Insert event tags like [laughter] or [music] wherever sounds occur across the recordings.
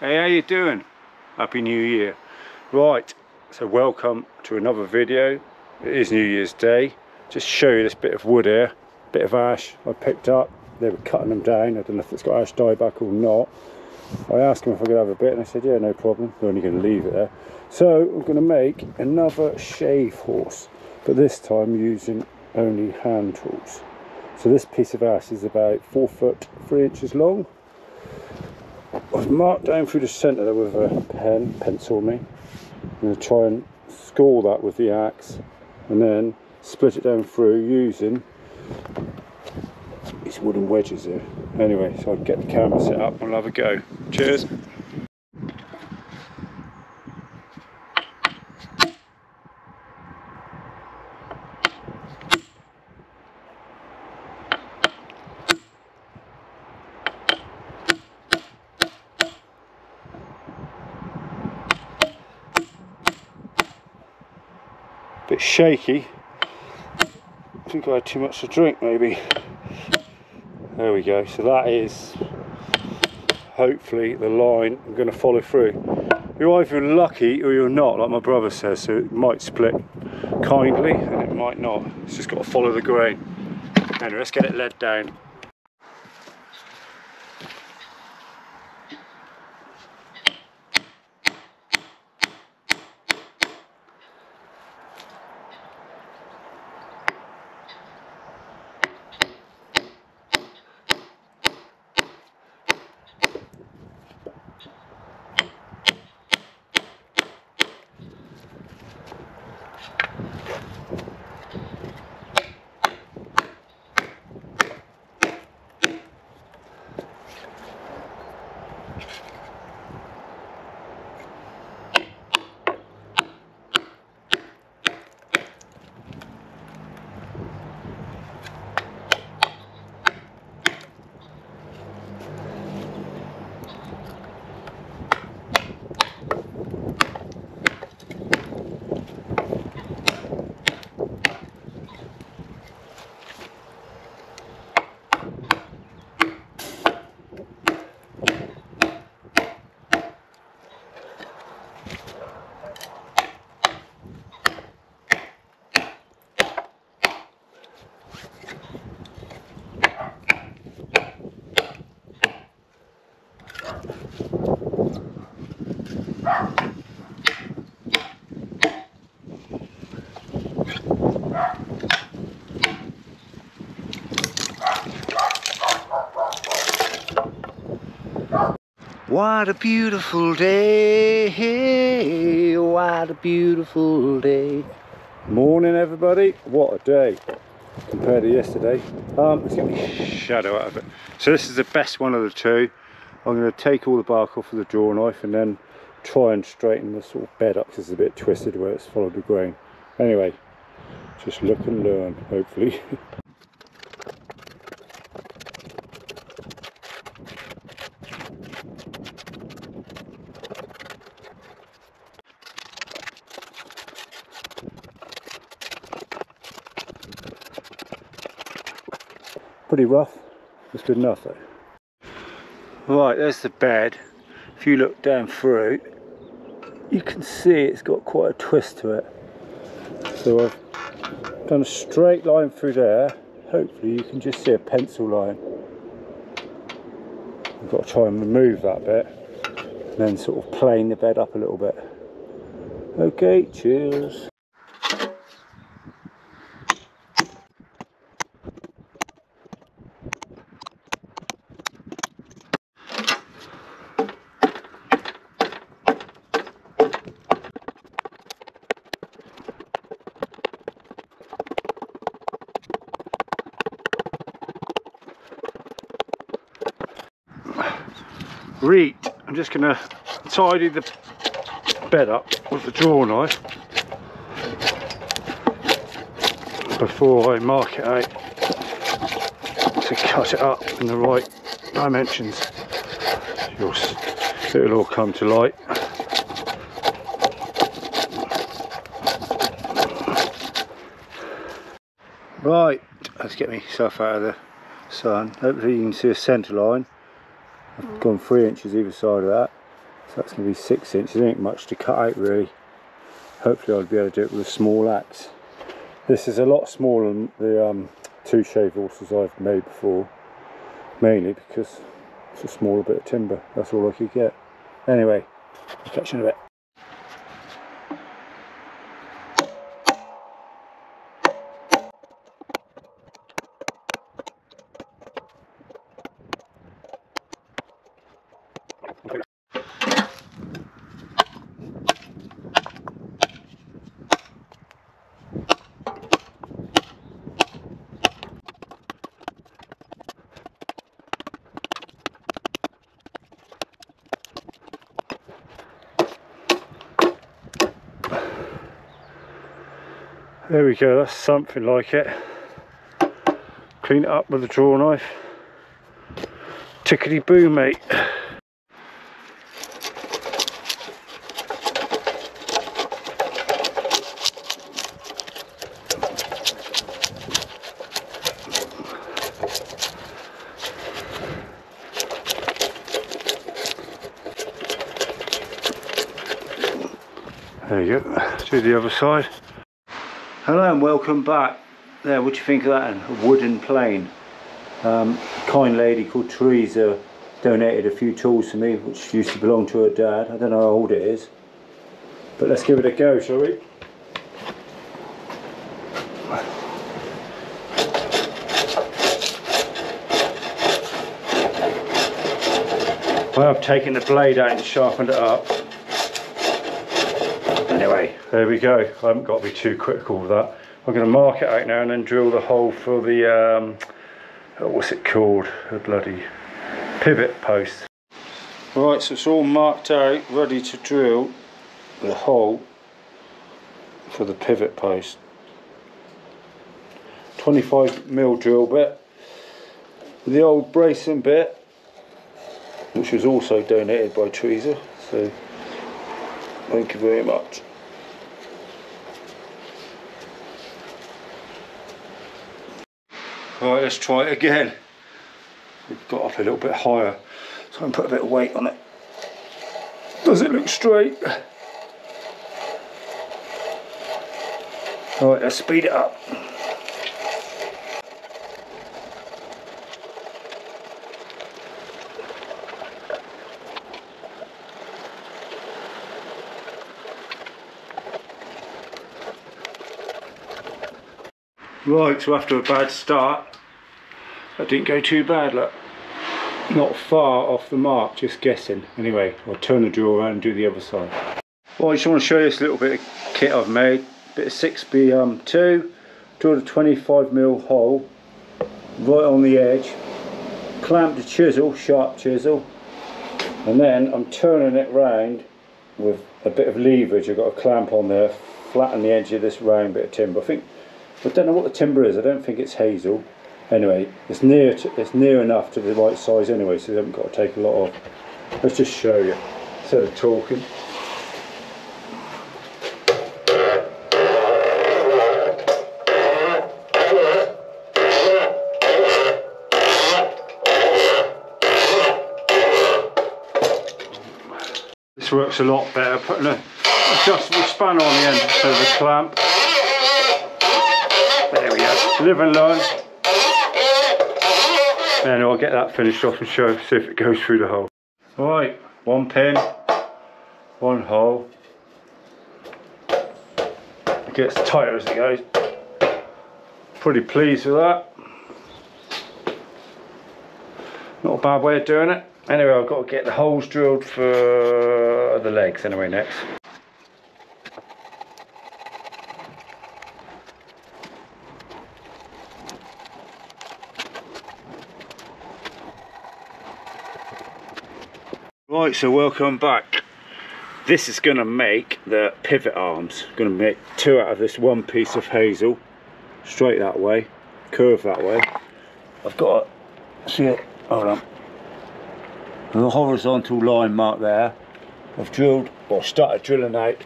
Hey, how you doing? Happy New Year. Right, so welcome to another video. It is New Year's Day. Just show you this bit of wood here, bit of ash I picked up. They were cutting them down. I don't know if it's got ash dieback or not. I asked them if I could have a bit and they said, yeah, no problem. They're only going to leave it there. So I'm going to make another shave horse, but this time using only hand tools. So this piece of ash is about four foot, three inches long. I've marked down through the centre there with a pen, pencil me. I'm going to try and score that with the axe and then split it down through using these wooden wedges here. Anyway, so I'll get the camera set up and we'll have a go. Cheers. Bit shaky. I think I had too much to drink maybe. There we go. So that is hopefully the line I'm going to follow through. You're either lucky or you're not, like my brother says, so it might split kindly and it might not. It's just got to follow the grain. Anyway, let's get it led down. What a beautiful day, what a beautiful day. Morning everybody, what a day compared to yesterday. Um, let's get me shadow out of it. So this is the best one of the two. I'm going to take all the bark off with the draw knife and then try and straighten the sort of bed up because it's a bit twisted where it's followed the grain. Anyway, just look and learn, hopefully. [laughs] pretty rough. It's good enough though. Right, there's the bed. If you look down through, you can see it's got quite a twist to it. So I've done a straight line through there. Hopefully you can just see a pencil line. I've got to try and remove that bit and then sort of plane the bed up a little bit. Okay, cheers. Reet, I'm just going to tidy the bed up with the draw knife before I mark it out to cut it up in the right dimensions. It'll all come to light. Right, let's get myself out of the sun. Hopefully you can see a centre line. I've gone three inches either side of that. So that's going to be six inches. Ain't much to cut out really. Hopefully I'll be able to do it with a small axe. This is a lot smaller than the um, two shave horses I've made before. Mainly because it's a smaller bit of timber. That's all I could get. Anyway, catch you in a bit. There we go, that's something like it. Clean it up with a draw knife. Tickety boo, mate. There you go, to the other side. Hello and welcome back. There, what do you think of that? A wooden plane. Um, kind lady called Teresa donated a few tools to me, which used to belong to her dad. I don't know how old it is. But let's give it a go, shall we? Well, I've taken the blade out and sharpened it up. Anyway, there we go. I haven't got to be too critical with that. I'm going to mark it out now and then drill the hole for the, um, what's it called? The bloody pivot post. Right, so it's all marked out, ready to drill the hole for the pivot post. 25 mil drill bit. The old bracing bit, which was also donated by Teresa. So, thank you very much. Right, let's try it again. We've got up a little bit higher, so I'm put a bit of weight on it. Does it look straight? Right, let's speed it up. Right, so after a bad start, that didn't go too bad, look. Not far off the mark, just guessing. Anyway, I'll turn the drill around and do the other side. Well, I just want to show you this little bit of kit I've made. Bit of 6B2, um, drilled a 25mm hole right on the edge, clamped a chisel, sharp chisel, and then I'm turning it round with a bit of leverage. I've got a clamp on there, flatten the edge of this round bit of timber. I think I don't know what the timber is. I don't think it's hazel. Anyway, it's near to, it's near enough to the right size anyway, so you haven't got to take a lot off. Let's just show you instead of talking. This works a lot better, putting a adjustable spanner on the end instead of a clamp. Live and learn. And I'll get that finished off and show, see if it goes through the hole. Right, one pin, one hole. It gets tighter as it goes. Pretty pleased with that. Not a bad way of doing it. Anyway, I've got to get the holes drilled for the legs anyway next. Right, so welcome back. This is going to make the pivot arms. Going to make two out of this one piece of hazel. Straight that way, curve that way. I've got, see it, hold on. The horizontal line mark there. I've drilled, or started drilling out.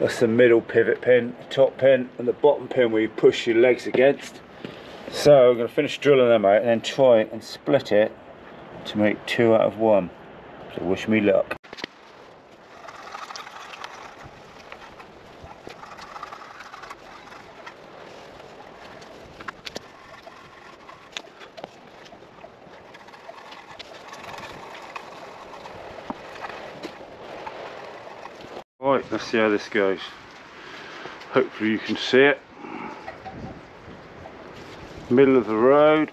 That's the middle pivot pin, top pin, and the bottom pin where you push your legs against. So I'm going to finish drilling them out and then try and split it to make two out of one. So wish me luck. Right, let's see how this goes. Hopefully you can see it. Middle of the road.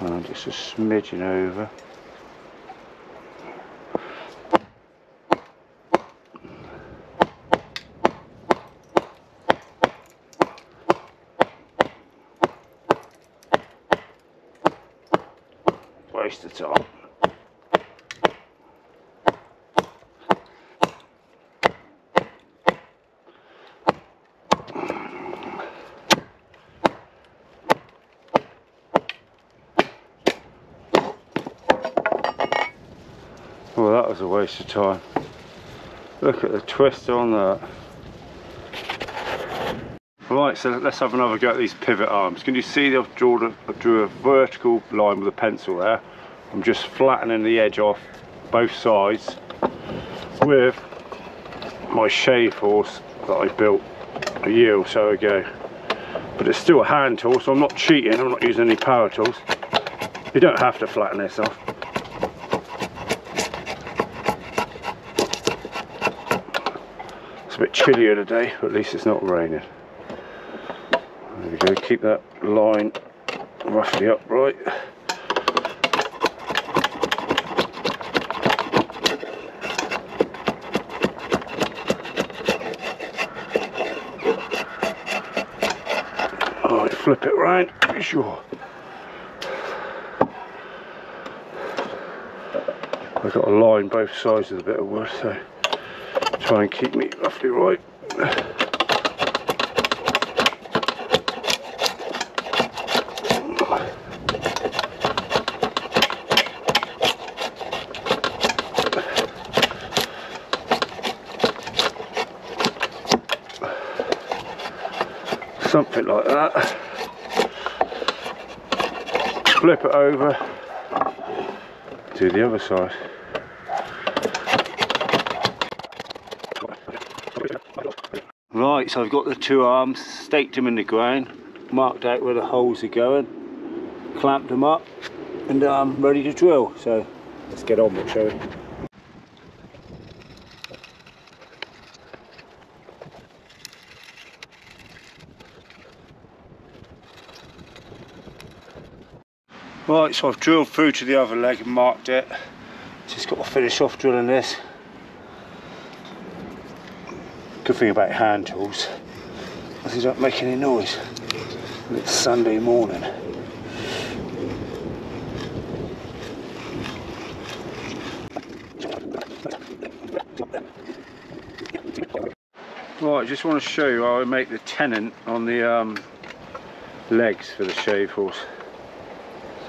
And just a smidgen over. Waste of time. Well, that was a waste of time. Look at the twist on that. Right, so let's have another go at these pivot arms. Can you see I've drawn a, I drew a vertical line with a pencil there. I'm just flattening the edge off both sides with my shave horse that I built a year or so ago. But it's still a hand tool, so I'm not cheating, I'm not using any power tools. You don't have to flatten this off. It's a bit chillier today, but at least it's not raining. There we go, keep that line roughly upright. Alright, flip it round, be sure. I've got a line both sides of the bit of wood, so try and keep me roughly right. Something like that. Flip it over to the other side. Right, so I've got the two arms, staked them in the ground, marked out where the holes are going, clamped them up, and I'm ready to drill. So let's get on with it, shall we? Right, so I've drilled through to the other leg and marked it. Just got to finish off drilling this. Good thing about hand tools is they don't make any noise. And it's Sunday morning. Right, just want to show you how I make the tenon on the um, legs for the shave horse.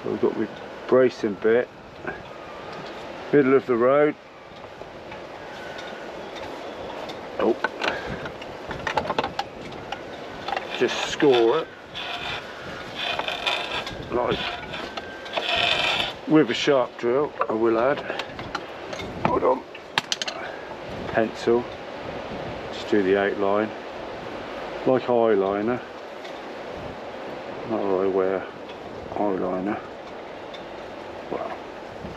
So we've got the bracing bit, middle of the road. Oh, just score it like with a sharp drill. I will add. Hold on, pencil. Just do the outline like eyeliner. Not that I wear eyeliner. Well,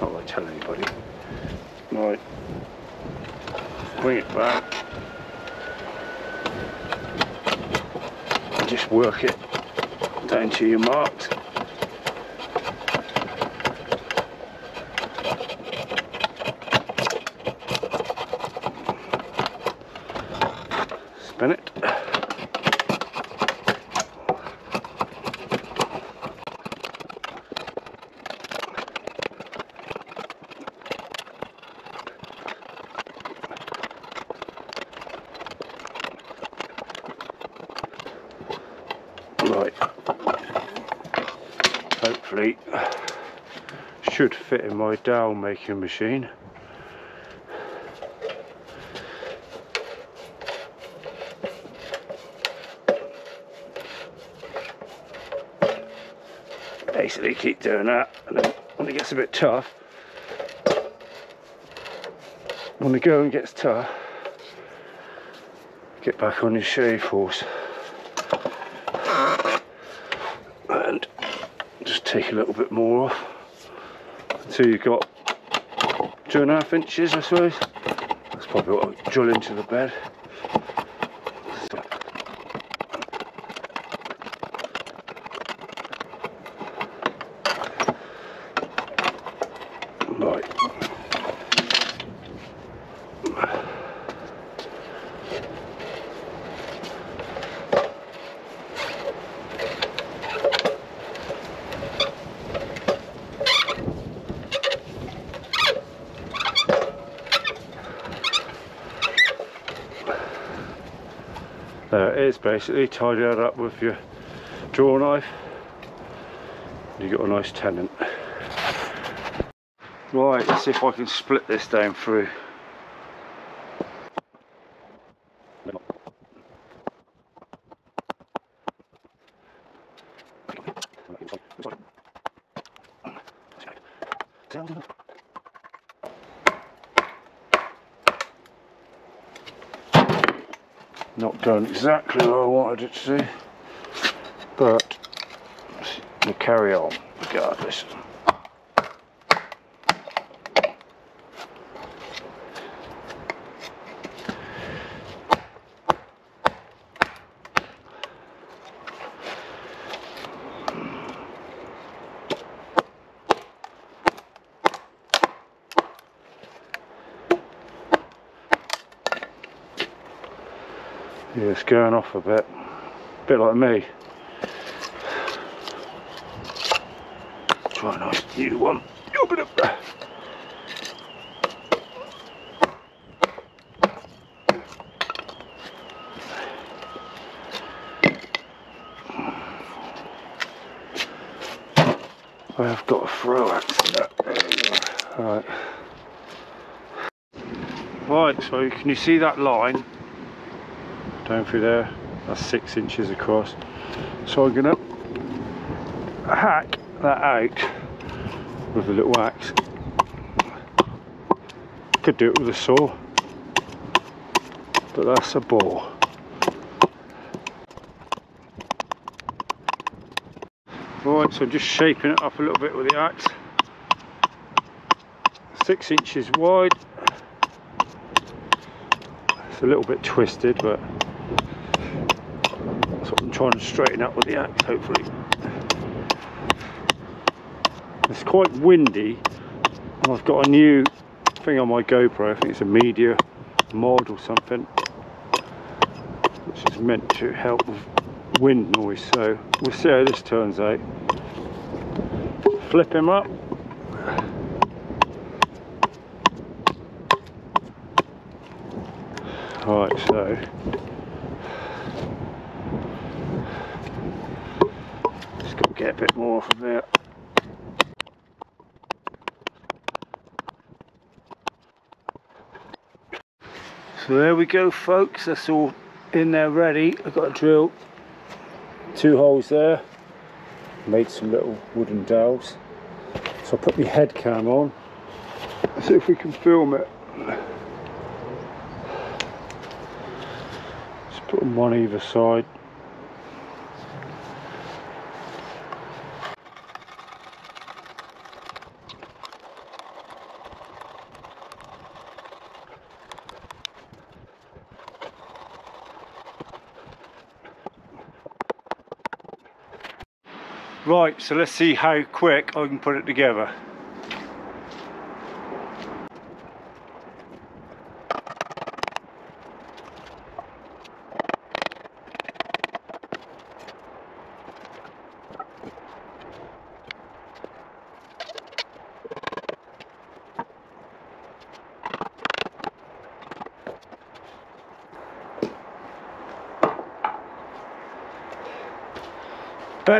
not that I tell anybody. Bring it back. And just work it down to your marks. Spin it. Right. Hopefully should fit in my dowel making machine. Basically keep doing that and then when it gets a bit tough when the going gets tough get back on your shave horse and just take a little bit more off until you've got two and a half inches I suppose That's probably what I'll drill into the bed. Right. There it is basically, tidy that up with your draw knife. You got a nice tenon. Right, let's see if I can split this down through. Not done exactly what I wanted it to but we'll carry on regardless. Yeah, it's going off a bit. A bit like me. Try a nice new one. Open up. I have got a throw axe. Right. Right, so can you see that line? Down through there. That's six inches across. So I'm gonna hack that out with a little axe. Could do it with a saw but that's a bore. Right so I'm just shaping it up a little bit with the axe. Six inches wide. It's a little bit twisted but trying to straighten up with the axe hopefully. It's quite windy and I've got a new thing on my GoPro I think it's a media mod or something which is meant to help with wind noise so we'll see how this turns out. Flip him up. Right, so just got to get a bit more from there. So there we go folks, that's all in there ready. I've got a drill two holes there, made some little wooden dowels. So I put my head cam on, see if we can film it. Just put them on either side. Right, so let's see how quick I can put it together. So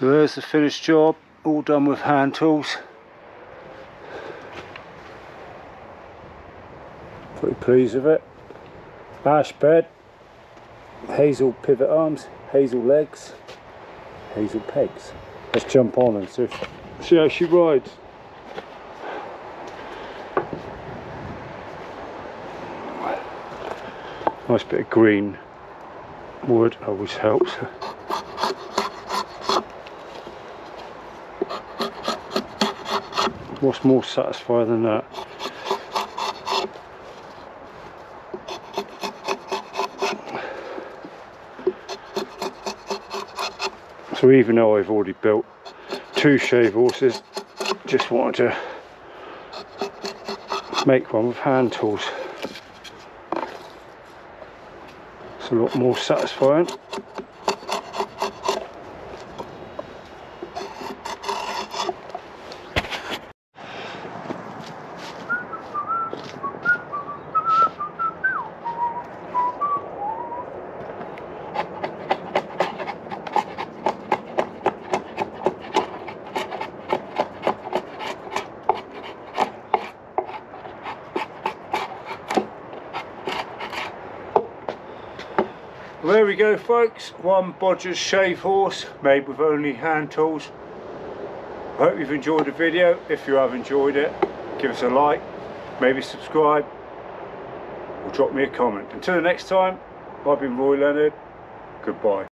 there's the finished job, all done with hand tools. Pretty pleased with it. Ash bed, hazel pivot arms, hazel legs, hazel pegs. Let's jump on and see, see how she rides. Nice bit of green wood always helps. What's more satisfying than that? So even though I've already built two shave horses, just wanted to make one with hand tools. A lot more satisfying. Go folks, one Bodger's shave horse made with only hand tools. I hope you've enjoyed the video. If you have enjoyed it, give us a like, maybe subscribe, or drop me a comment. Until the next time, I've been Roy Leonard, goodbye.